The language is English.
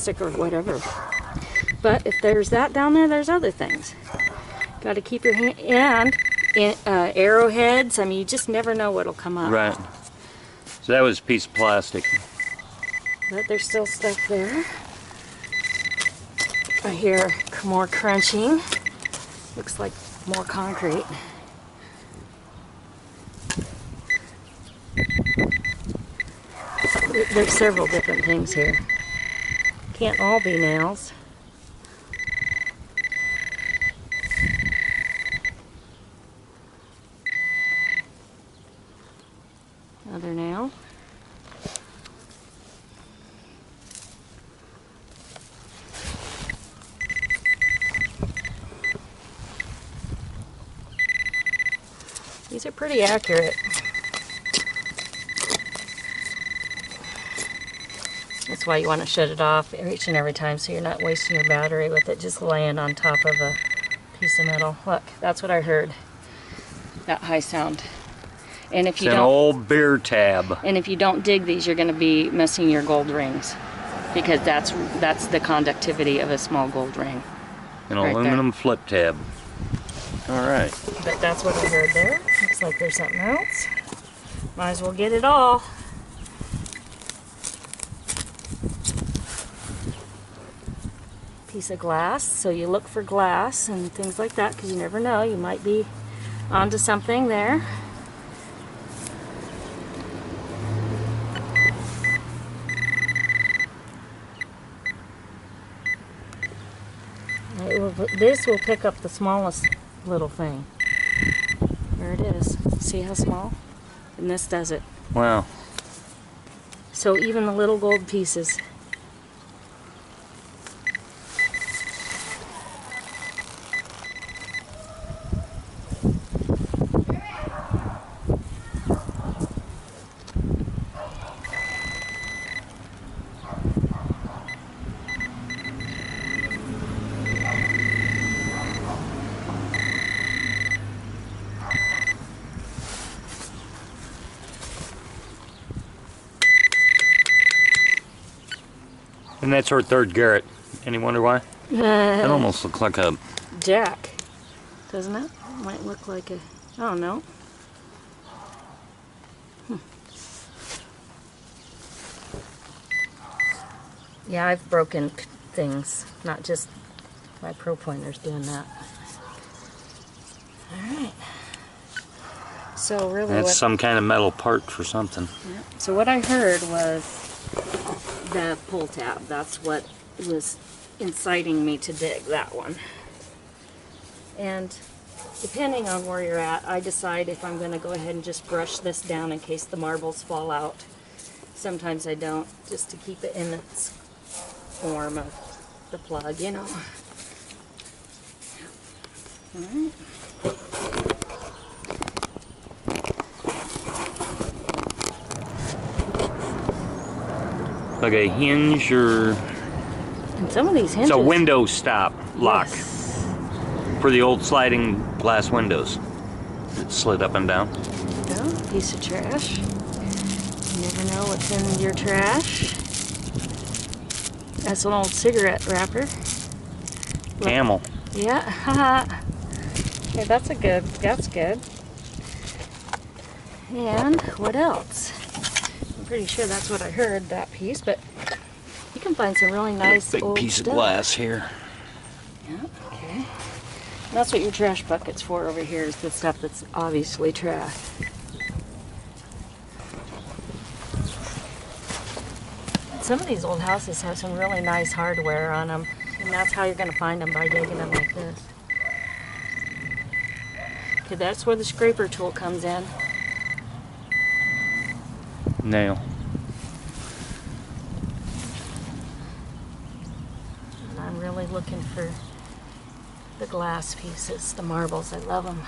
stick or whatever. But if there's that down there, there's other things. Got to keep your hand and in, uh, arrowheads. I mean, you just never know what'll come up. Right. So that was a piece of plastic. But there's still stuff there. I hear more crunching. Looks like more concrete. There's several different things here. Can't all be nails. Another nail. These are pretty accurate. That's why you want to shut it off each and every time so you're not wasting your battery with it just laying on top of a piece of metal. Look, that's what I heard. That high sound. And if It's you an don't old beer tab. and if you don't dig these, you're going to be missing your gold rings because that's that's the conductivity of a small gold ring. An Right there. aluminum flip tab. All right. But that's what I heard there. Looks like there's something else. Might as well get it all. Piece of glass. So you look for glass and things like that because you never know. You might be onto something there. Will, this will pick up the smallest little thing. There it is. See how small? And this does it. Wow. So even the little gold pieces. And that's our third Garrett. Any wonder why? That almost looks like a Jack, doesn't it? Might look like a, I don't know. Hmm. Yeah, I've broken things, not just my pro pointers doing that. All right. So really, that's what, some kind of metal part for something. so what I heard was the pull tab. That's what was inciting me to dig that one. And depending on where you're at, I decide if I'm going to go ahead and just brush this down in case the marbles fall out. Sometimes I don't, just to keep it in its form of the plug, you know. Alright. Like a hinge or And some of these hinges. it's a window stop lock Yes. for the old sliding glass windows. It slid up and down. Go, piece of trash. You never know what's in your trash. That's an old cigarette wrapper. Camel. Yeah, haha. okay, that's a good, that's good. And what else? Pretty sure that's what I heard, that piece, but you can find some really nice Big piece of glass here. Yeah, okay. And that's what your trash bucket's for over here, is the stuff that's obviously trash. Some of these old houses have some really nice hardware on them, and that's how you're going to find them by digging them like this. Okay, that's where the scraper tool comes in. Nail. And I'm really looking for the glass pieces, the marbles. I love them.